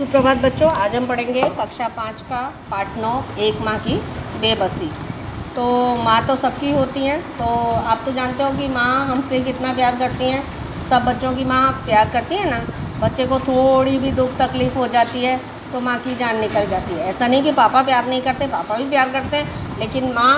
सुप्रभात बच्चों, आज हम पढ़ेंगे कक्षा पाँच का पाठ नौ, एक माँ की बेबसी। तो माँ तो सबकी होती हैं तो आप तो जानते हो कि माँ हमसे कितना प्यार करती हैं। सब बच्चों की माँ प्यार करती है ना? बच्चे को थोड़ी भी दुख तकलीफ़ हो जाती है तो माँ की जान निकल जाती है। ऐसा नहीं कि पापा प्यार नहीं करते, पापा भी प्यार करते हैं, लेकिन माँ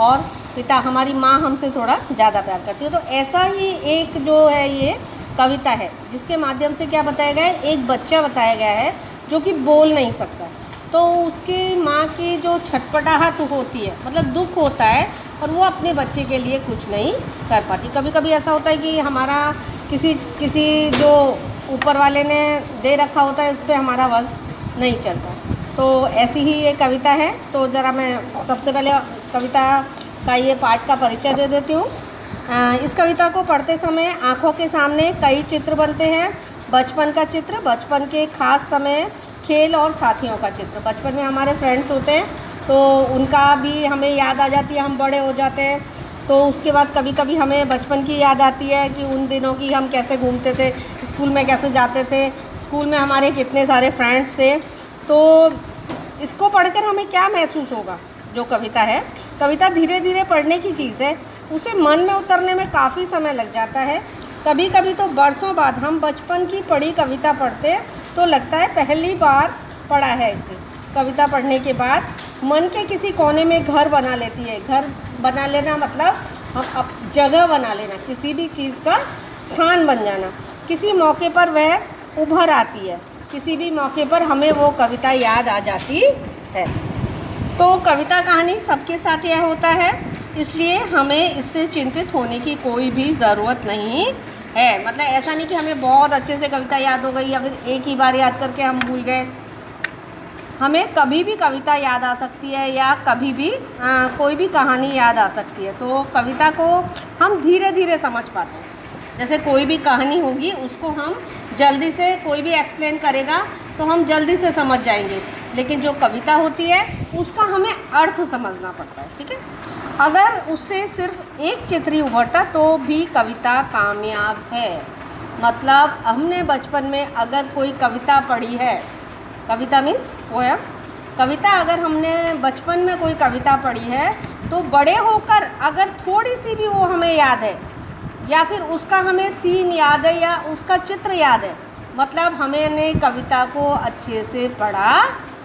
और पिता, हमारी माँ हमसे थोड़ा ज़्यादा प्यार करती है। तो ऐसा ही एक जो है ये कविता है, जिसके माध्यम से क्या बताया गया है? एक बच्चा बताया गया है, जो कि बोल नहीं सकता। तो उसकी माँ की जो छटपटाहट होती है मतलब दुख होता है, और वो अपने बच्चे के लिए कुछ नहीं कर पाती। कभी कभी ऐसा होता है कि हमारा किसी किसी जो ऊपर वाले ने दे रखा होता है, उस पर हमारा वश नहीं चलता। तो ऐसी ही ये कविता है। तो ज़रा मैं सबसे पहले कविता का ये पाठ का परिचय दे देती हूँ। इस कविता को पढ़ते समय आँखों के सामने कई चित्र बनते हैं। बचपन का चित्र, बचपन के खास समय, खेल और साथियों का चित्र। बचपन में हमारे फ्रेंड्स होते हैं तो उनका भी हमें याद आ जाती है, हम बड़े हो जाते हैं। तो उसके बाद कभी कभी हमें बचपन की याद आती है कि उन दिनों की हम कैसे घूमते थे, स्कूल में कैसे जाते थे, स्कूल में हमारे कितने सारे फ्रेंड्स थे। तो इसको पढ़कर हमें क्या महसूस होगा? जो कविता है, कविता धीरे धीरे पढ़ने की चीज़ है, उसे मन में उतरने में काफ़ी समय लग जाता है। कभी कभी तो बरसों बाद हम बचपन की पढ़ी कविता पढ़ते तो लगता है पहली बार पढ़ा है इसे। कविता पढ़ने के बाद मन के किसी कोने में घर बना लेती है। घर बना लेना मतलब हम अब जगह बना लेना, किसी भी चीज़ का स्थान बन जाना। किसी मौके पर वह उभर आती है, किसी भी मौके पर हमें वो कविता याद आ जाती है। तो कविता कहानी सबके साथ यह होता है इसलिए हमें इससे चिंतित होने की कोई भी ज़रूरत नहीं है। मतलब ऐसा नहीं कि हमें बहुत अच्छे से कविता याद हो गई या फिर एक ही बार याद करके हम भूल गए। हमें कभी भी कविता याद आ सकती है या कभी भी आ, कोई भी कहानी याद आ सकती है। तो कविता को हम धीरे धीरे समझ पाते हैं। जैसे कोई भी कहानी होगी उसको हम जल्दी से कोई भी एक्सप्लेन करेगा तो हम जल्दी से समझ जाएँगे। लेकिन जो कविता होती है, उसका हमें अर्थ समझना पड़ता है, ठीक है? अगर उससे सिर्फ़ एक चित्र ही उभरता तो भी कविता कामयाब है। मतलब हमने बचपन में अगर कोई कविता पढ़ी है, कविता मीन्स पोएम कविता अगर हमने बचपन में कोई कविता पढ़ी है तो बड़े होकर अगर थोड़ी सी भी वो हमें याद है, या फिर उसका हमें सीन याद है, या उसका चित्र याद है मतलब हमने कविता को अच्छे से पढ़ा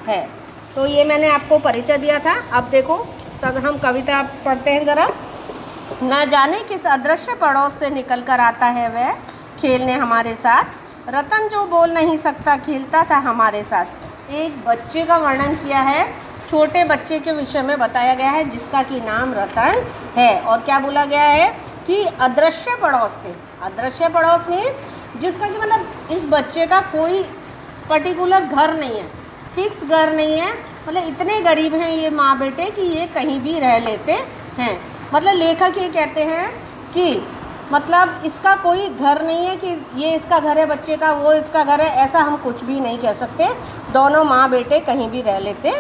है। तो ये मैंने आपको परिचय दिया था। अब देखो, सब हम कविता पढ़ते हैं ज़रा। न जाने किस अदृश्य पड़ोस से निकल कर आता है वह खेलने हमारे साथ। रतन जो बोल नहीं सकता, खेलता था हमारे साथ। एक बच्चे का वर्णन किया है। छोटे बच्चे के विषय में बताया गया है, जिसका कि नाम रतन है। और क्या बोला गया है कि अदृश्य पड़ोस से। अदृश्य पड़ोस मीन्स जिसका कि मतलब इस बच्चे का कोई पर्टिकुलर घर नहीं है। फिक्स घर नहीं है। मतलब इतने गरीब हैं ये माँ बेटे कि ये कहीं भी रह लेते हैं। मतलब लेखक ये कहते हैं कि मतलब इसका कोई घर नहीं है कि ये इसका घर है, बच्चे का, वो इसका घर है, ऐसा हम कुछ भी नहीं कह सकते। दोनों माँ बेटे कहीं भी रह लेते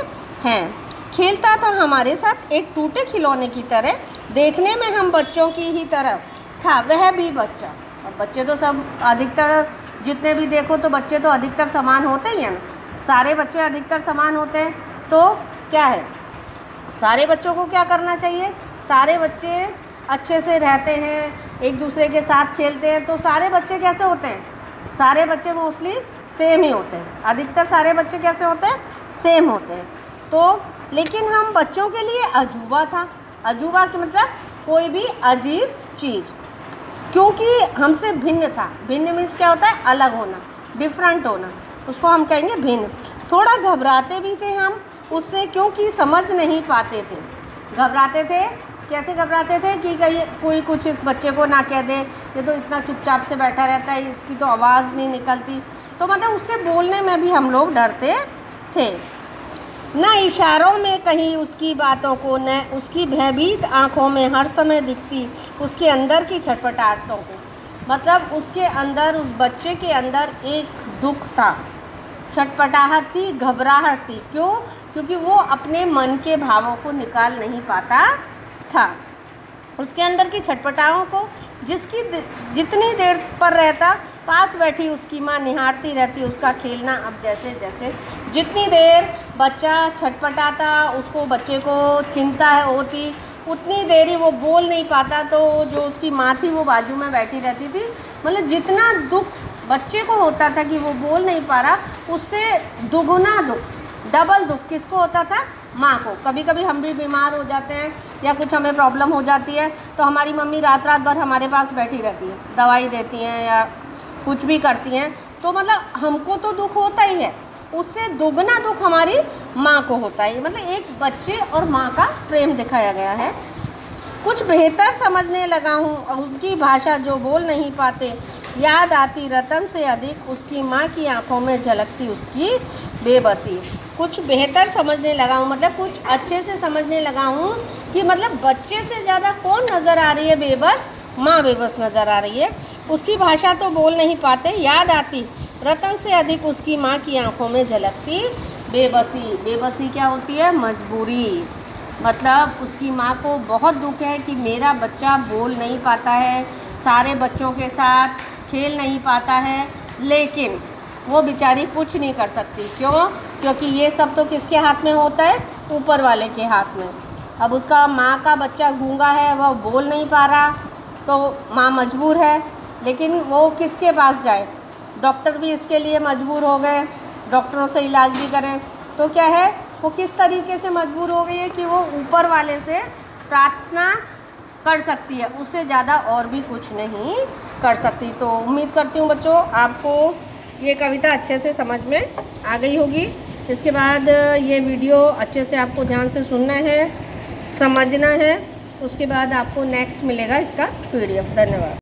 हैं। खेलता था हमारे साथ एक टूटे खिलौने की तरह। देखने में हम बच्चों की ही तरह था, वह भी बच्चा। और बच्चे तो सब अधिकतर, जितने भी देखो तो बच्चे तो अधिकतर समान होते ही हैं सारे बच्चे अधिकतर समान होते हैं तो क्या है? सारे बच्चों को क्या करना चाहिए? सारे बच्चे अच्छे से रहते हैं, एक दूसरे के साथ खेलते हैं तो सारे बच्चे कैसे होते हैं? सारे बच्चे मोस्टली सेम ही होते हैं। अधिकतर सारे बच्चे कैसे होते हैं? सेम होते हैं। तो लेकिन हम बच्चों के लिए अजूबा था। अजूबा की मतलब कोई भी अजीब चीज़। क्योंकि हमसे भिन्न था। भिन्न मीन्स क्या होता है? अलग होना। डिफरेंट होना। उसको हम कहेंगे भिन्न। थोड़ा घबराते भी थे हम, उससे क्योंकि समझ नहीं पाते थे। घबराते थे? कैसे घबराते थे कि कहीं कोई कुछ इस बच्चे को ना कह दे? ये तो इतना चुपचाप से बैठा रहता है, इसकी तो आवाज़ नहीं निकलती। तो मतलब उससे बोलने में भी हम लोग डरते थे। न इशारों में कहीं उसकी बातों को, न उसकी भयभीत आँखों में हर समय दिखती उसके अंदर की छटपटाहटों को। मतलब उसके अंदर, उस बच्चे के अंदर एक दुख था। छटपटाहट थी घबराहट थी क्यों? क्योंकि वो अपने मन के भावों को निकाल नहीं पाता था। उसके अंदर की छटपटाओं को जिसकी जितनी देर पर रहता, पास बैठी उसकी माँ निहारती रहती, उसका खेलना अब जैसे जैसे। जितनी देर बच्चा छटपटाता उसको बच्चे को चिंता है होती, उतनी देर ही वो बोल नहीं पाता तो जो उसकी माँ थी, वो बाजू में बैठी रहती थी। मतलब जितना दुख बच्चे को होता था कि वो बोल नहीं पा रहा, उससे दुगुना दुख, डबल दुख किसको होता था? माँ को। कभी कभी हम भी बीमार हो जाते हैं या कुछ हमें प्रॉब्लम हो जाती है तो हमारी मम्मी रात रात भर हमारे पास बैठी रहती है, दवाई देती हैं या कुछ भी करती हैं। तो मतलब हमको तो दुख होता ही है। उससे दोगुना दुख हमारी माँ को होता है। मतलब एक बच्चे और माँ का प्रेम दिखाया गया है। कुछ बेहतर समझने लगा हूँ। उनकी भाषा जो बोल नहीं पाते। याद आती रतन से अधिक उसकी माँ की आँखों में झलकती उसकी बेबसी। कुछ बेहतर समझने लगा हूँ मतलब कुछ अच्छे से समझने लगा हूँ कि मतलब बच्चे से ज़्यादा कौन नज़र आ रही है बेबस? माँ बेबस नज़र आ रही है। उसकी भाषा तो बोल नहीं पाते। याद आती रतन से अधिक उसकी माँ की आँखों में झलकती बेबसी। बेबसी क्या होती है? मजबूरी। मतलब उसकी माँ को बहुत दुख है कि मेरा बच्चा बोल नहीं पाता है, सारे बच्चों के साथ खेल नहीं पाता है, लेकिन वो बेचारी कुछ नहीं कर सकती। क्यों? क्योंकि ये सब तो किसके हाथ में होता है? ऊपर वाले के हाथ में। अब उसका माँ का बच्चा गूँगा है, वह बोल नहीं पा रहा तो माँ मजबूर है। लेकिन वो किसके पास जाए? डॉक्टर भी इसके लिए मजबूर हो गए, डॉक्टरों से इलाज भी करें। तो क्या है? वो किस तरीके से मजबूर हो गई है कि वो ऊपर वाले से प्रार्थना कर सकती है, उससे ज़्यादा और भी कुछ नहीं कर सकती। तो उम्मीद करती हूँ बच्चों, आपको ये कविता अच्छे से समझ में आ गई होगी। इसके बाद ये वीडियो अच्छे से आपको ध्यान से सुनना है, समझना है, उसके बाद आपको नेक्स्ट मिलेगा इसका पीडीएफ धन्यवाद।